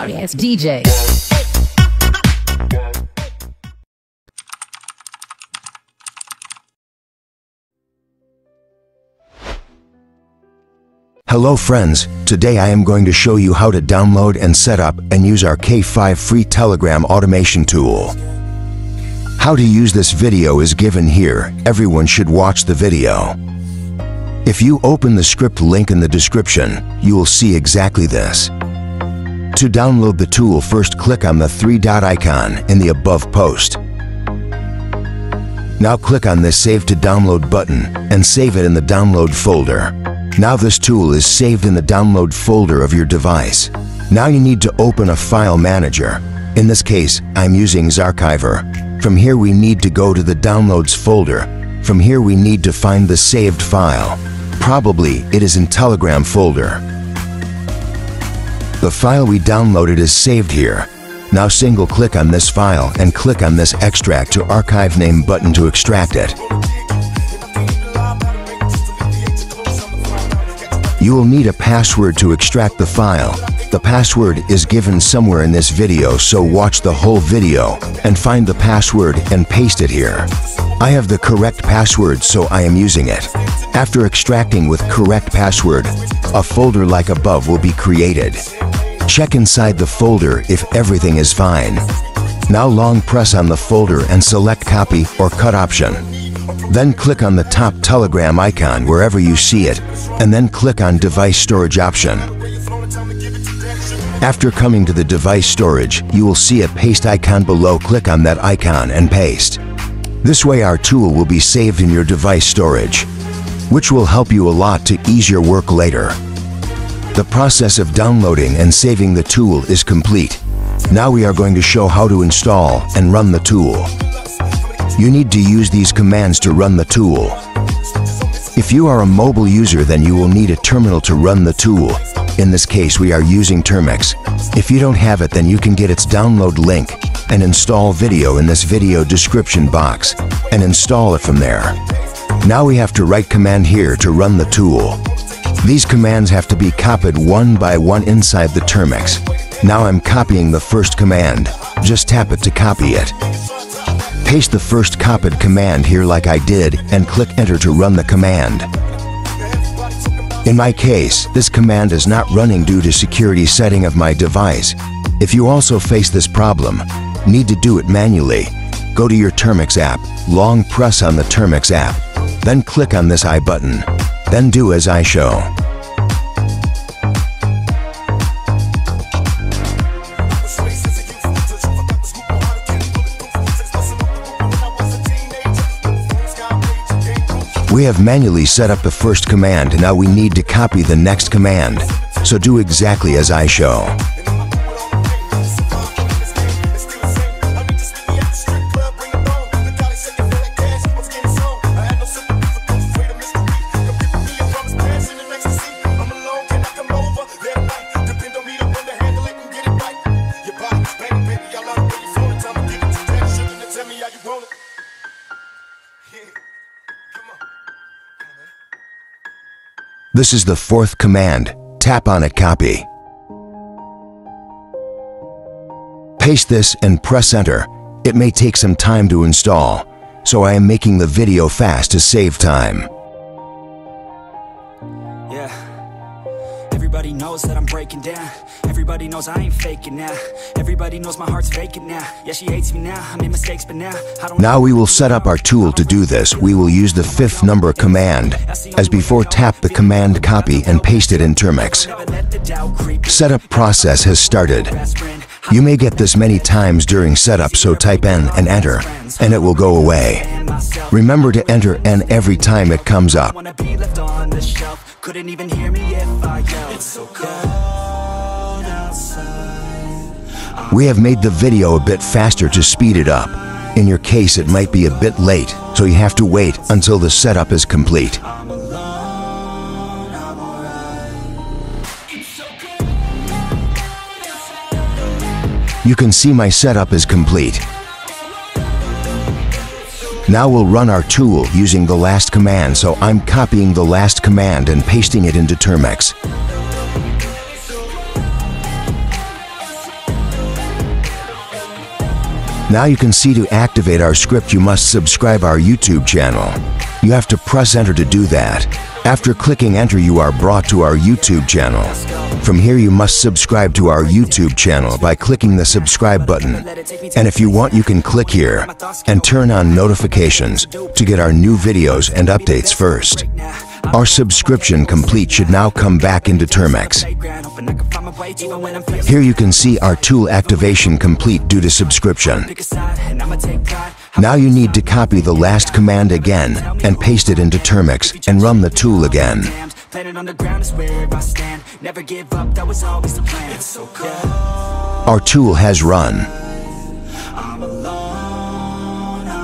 sorry ass DJ. Hello friends, today I am going to show you how to download and set up and use our K5 free Telegram automation tool. How to use this video is given here, everyone should watch the video. If you open the script link in the description, you will see exactly this. To download the tool first click on the three dot icon in the above post. Now click on this Save to Download button and save it in the download folder. Now this tool is saved in the download folder of your device. Now you need to open a file manager. In this case, I'm using Zarchiver. From here we need to go to the downloads folder. From here we need to find the saved file. Probably it is in Telegram folder. The file we downloaded is saved here. Now single click on this file and click on this extract to archive name button to extract it. You will need a password to extract the file. The password is given somewhere in this video so watch the whole video and find the password and paste it here. I have the correct password so I am using it. After extracting with correct password, a folder like above will be created. Check inside the folder if everything is fine. Now long press on the folder and select copy or cut option. Then click on the top Telegram icon wherever you see it, and then click on Device Storage option. After coming to the device storage, you will see a paste icon below. Click on that icon and paste. This way our tool will be saved in your device storage, which will help you a lot to ease your work later. The process of downloading and saving the tool is complete. Now we are going to show how to install and run the tool. You need to use these commands to run the tool. If you are a mobile user then you will need a terminal to run the tool. In this case we are using Termux. If you don't have it then you can get its download link and install video in this video description box and install it from there. Now we have to write command here to run the tool. These commands have to be copied one by one inside the Termux. Now I'm copying the first command. Just tap it to copy it. Paste the first copied command here like I did and click enter to run the command. In my case, this command is not running due to security setting of my device. If you also face this problem, need to do it manually, go to your Termux app, long press on the Termux app, then click on this I button, then do as I show. We have manually set up the first command, now we need to copy the next command. So do exactly as I show. This is the fourth command. Tap on it copy. Paste this and press enter. It may take some time to install, so I am making the video fast to save time. Everybody knows that I'm breaking down. Everybody knows I ain't faking now. Everybody knows my heart's vacant now. Yeah, she hates me now. I made mistakes, but now I don't. Now we will set up our tool to do this. We will use the fifth number command. As before, tap the command copy and paste it in Termux. Let the doubt creep. Setup process has started. You may get this many times during setup, so type N and enter, and it will go away. Remember to enter N every time it comes up. Wanna be left on the shelf. Couldn't even hear me if I yelled. It's so cold outside. We have made the video a bit faster to speed it up. In your case, it might be a bit late, so you have to wait until the setup is complete. I'm alone, I'm alright. You can see my setup is complete. Now we'll run our tool using the last command, so I'm copying the last command and pasting it into Termux. Now you can see to activate our script you must subscribe our YouTube channel. You have to press enter to do that. After clicking enter you are brought to our YouTube channel. From here you must subscribe to our YouTube channel by clicking the subscribe button. And if you want you can click here and turn on notifications to get our new videos and updates first. Our subscription complete should now come back into Termux. Here you can see our tool activation complete due to subscription. Now you need to copy the last command again and paste it into Termux and run the tool again. Our tool has run.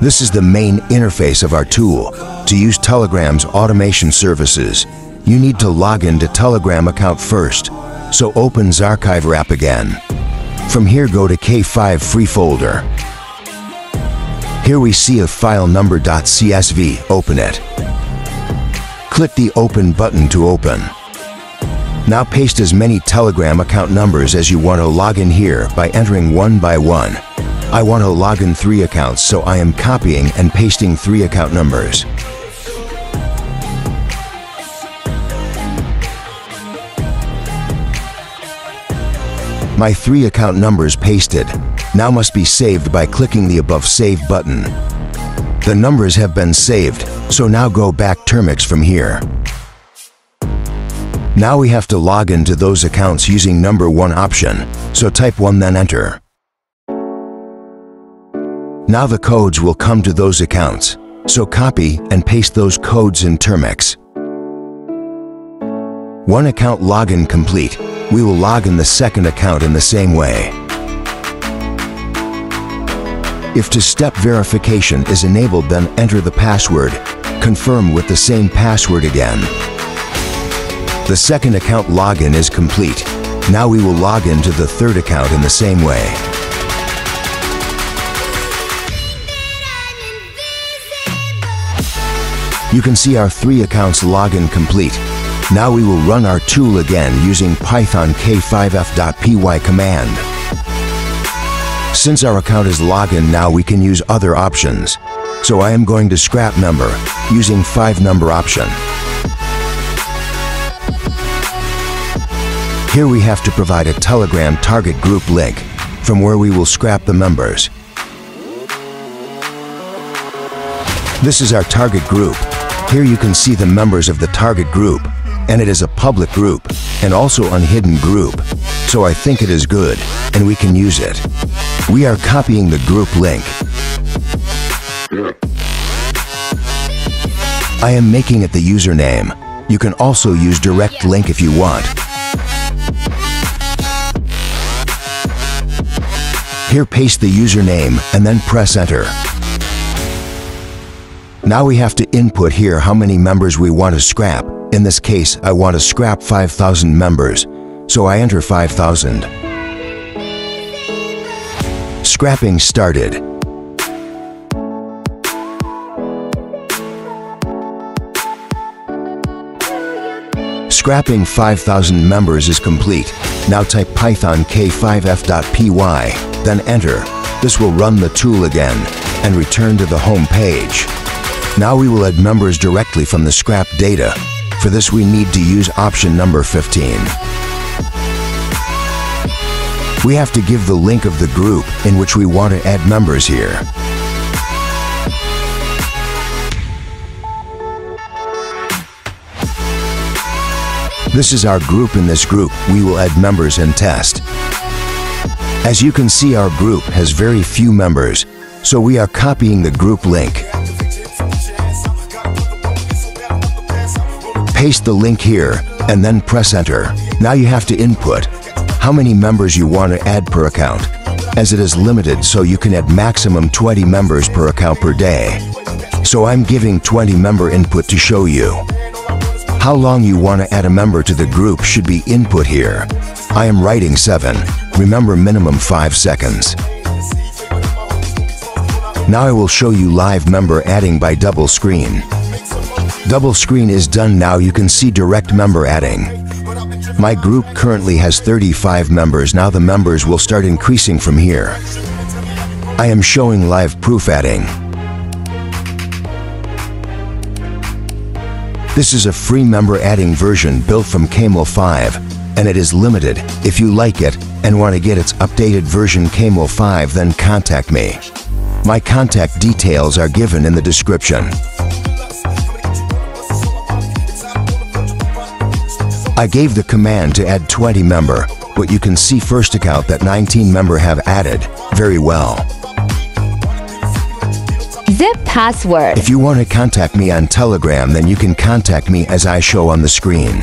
This is the main interface of our tool. To use Telegram's automation services, you need to log into Telegram account first, so open Zarchiver app again. From here go to K5 free folder. Here we see a file number .csv, open it. Click the open button to open. Now paste as many Telegram account numbers as you want to log in here by entering one by one. I want to log in three accounts so I am copying and pasting three account numbers. My three account numbers pasted now must be saved by clicking the above Save button. The numbers have been saved, so now go back Termux from here. Now we have to log into those accounts using number 1 option, so type 1 then enter. Now the codes will come to those accounts, so copy and paste those codes in Termux. One account login complete, we will log in the second account in the same way. If two-step verification is enabled then enter the password, confirm with the same password again. The second account login is complete. Now we will log into the third account in the same way. You can see our three accounts login complete. Now we will run our tool again using Python k5f.py command. Since our account is login now we can use other options. So I am going to scrap member using 5 number option. Here we have to provide a Telegram target group link from where we will scrap the members. This is our target group. Here you can see the members of the target group and it is a public group and also unhidden group. So I think it is good and we can use it. We are copying the group link. I am making it the username. You can also use direct link if you want. Here paste the username and then press enter. Now we have to input here how many members we want to scrap. In this case, I want to scrap 5,000 members, so I enter 5,000. Scrapping started. Scrapping 5,000 members is complete. Now type python k5f.py, then enter. This will run the tool again and return to the home page. Now we will add members directly from the scrap data. For this we need to use option number 15. We have to give the link of the group in which we want to add members here. This is our group in this group. We will add members and test. As you can see our group has very few members, so we are copying the group link Paste the link here and then press enter. Now you have to input how many members you want to add per account, as it is limited so you can add maximum 20 members per account per day. So I'm giving 20 member input to show you. How long you want to add a member to the group should be input here. I am writing 7. Remember minimum 5 seconds. Now I will show you live member adding by double screen. Double screen is done now you can see direct member adding. My group currently has 35 members now the members will start increasing from here. I am showing live proof adding. This is a free member adding version built from Camel 5, and it is limited. If you like it and want to get its updated version Camel 5, then contact me. My contact details are given in the description. I gave the command to add 20 member, but you can see first account that 19 member have added. Very well. Zip password. If you want to contact me on Telegram, then you can contact me as I show on the screen.